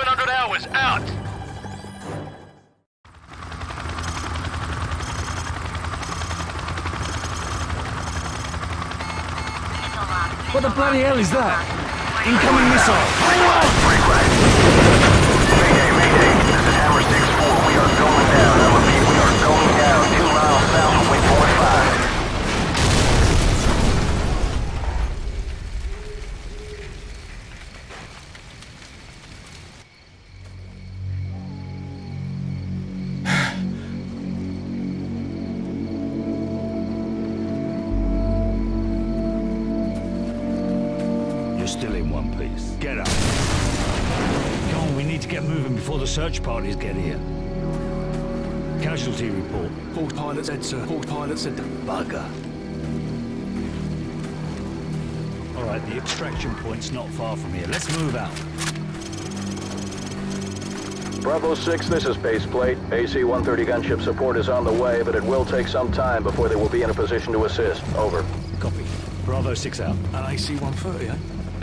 700 hours, out! What the bloody hell is that? Incoming missile! Mayday, mayday. This is Hammer 6-4. We are going down. Get moving before the search parties get here. Casualty report. Port pilot said, sir. Port pilot said. Bugger. All right, the extraction point's not far from here. Let's move out. Bravo 6, this is base plate. AC-130 gunship support is on the way, but it will take some time before they will be in a position to assist. Over. Copy. Bravo 6 out. An AC-130, eh?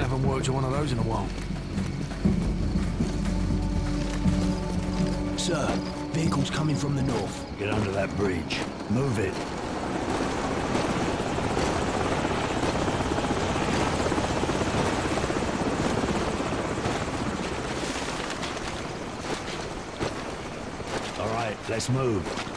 Haven't worked on one of those in a while. Sir, vehicles coming from the north. Get under that bridge. Move it. All right, let's move.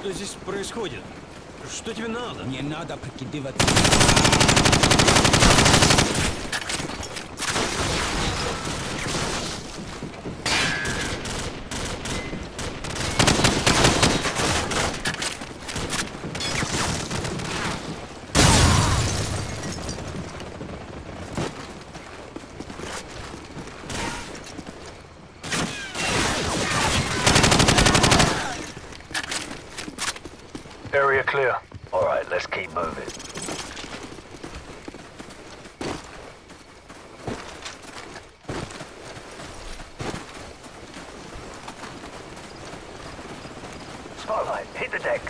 Что здесь происходит? Что тебе надо? Не надо прикидываться. Area clear. All right, let's keep moving. Spotlight, hit the deck.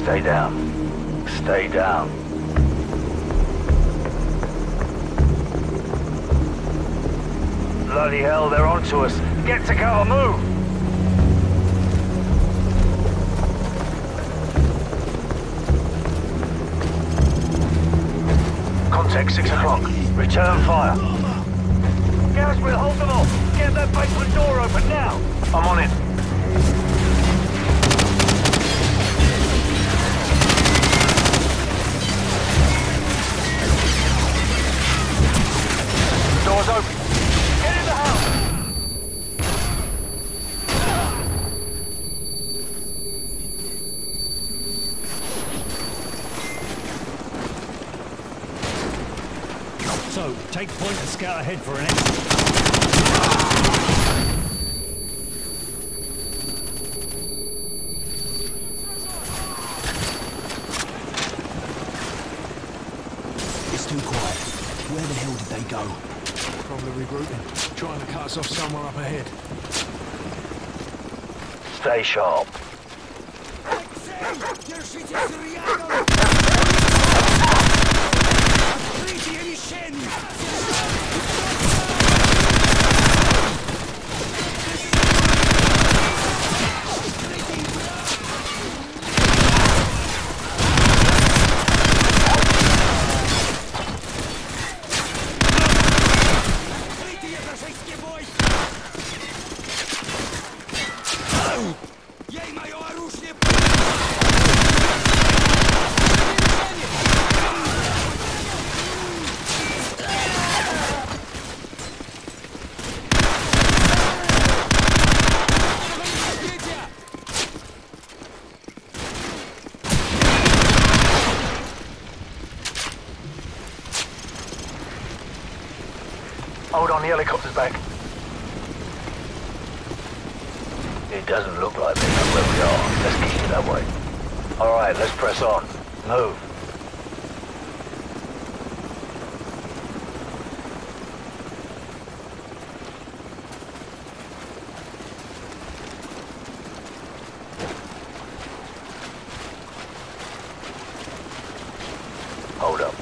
Stay down. Stay down. Bloody hell, they're onto us. Get to move! Contact 6 o'clock. Return fire. Gas will hold them off. Get that basement door open now. I'm on it. Doors open. Get in the house. Soap, take point and scout ahead for an exit. It's too quiet. Where the hell did they go? Probably regrouping. Trying to cut us off somewhere up ahead. Stay sharp. Back. It doesn't look like they know where we are. Let's keep it that way. Alright, let's press on. Move. Hold up.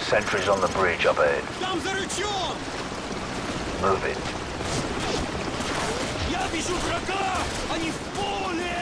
Sentries on the bridge up ahead. It. Я вижу врага! Они в поле!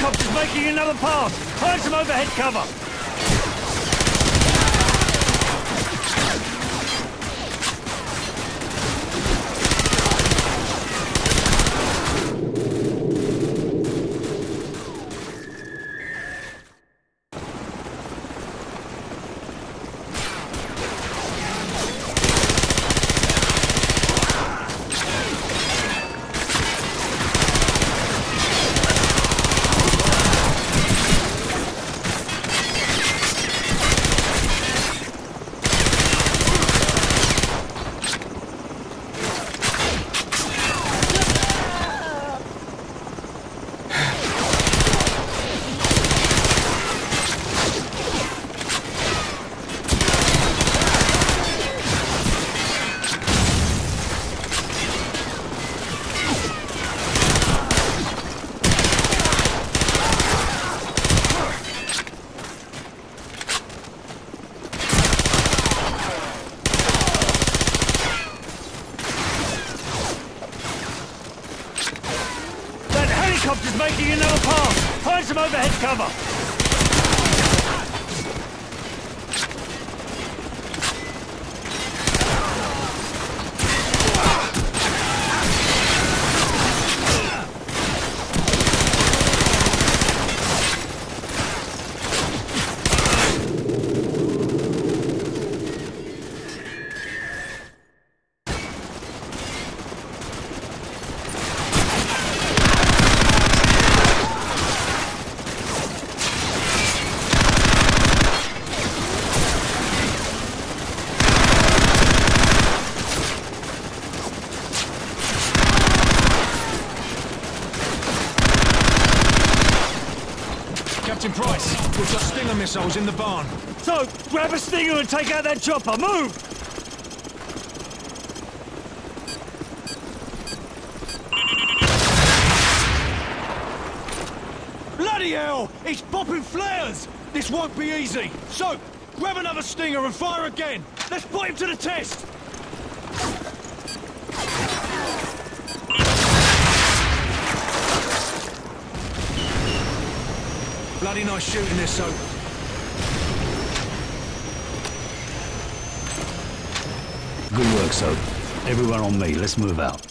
Helicopter's making another pass! Find some overhead cover! That helicopter's making another pass! Find some overhead cover! Captain Price, we've got Stinger missiles in the barn. Soap, grab a stinger and take out that chopper! Move! Bloody hell! It's popping flares! This won't be easy. Soap, grab another Stinger and fire again. Let's put him to the test. Bloody nice shooting this, so. Good work, Soap. Everyone on me, let's move out.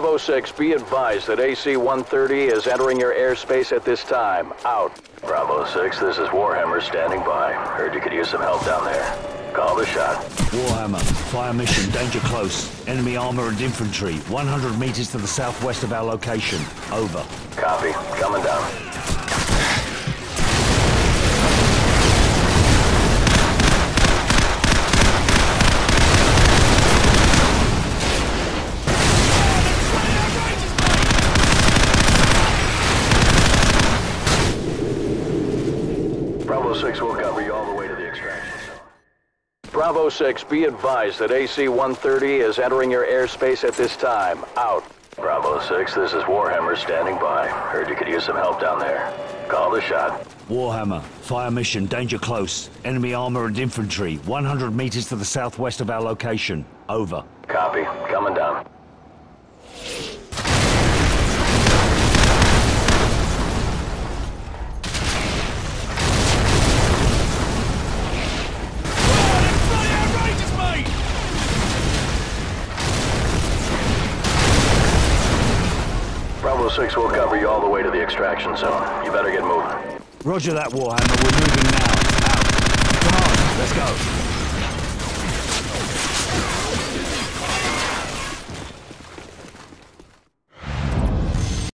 Bravo 6, be advised that AC-130 is entering your airspace at this time. Out. Bravo 6, this is Warhammer standing by. Heard you could use some help down there. Call the shot. Warhammer, fire mission, danger close. Enemy armor and infantry, 100 meters to the southwest of our location. Over. Copy. Coming down. Bravo 6 will cover you all the way to the extraction zone. Bravo 6, be advised that AC-130 is entering your airspace at this time. Out. Bravo 6, this is Warhammer standing by. Heard you could use some help down there. Call the shot. Warhammer, fire mission, danger close. Enemy armor and infantry, 100 meters to the southwest of our location. Over. Copy. Coming down. Bravo 6 will cover you all the way to the extraction zone. You better get moving. Roger that, Warhammer. We're moving now. Out. Come on, let's go.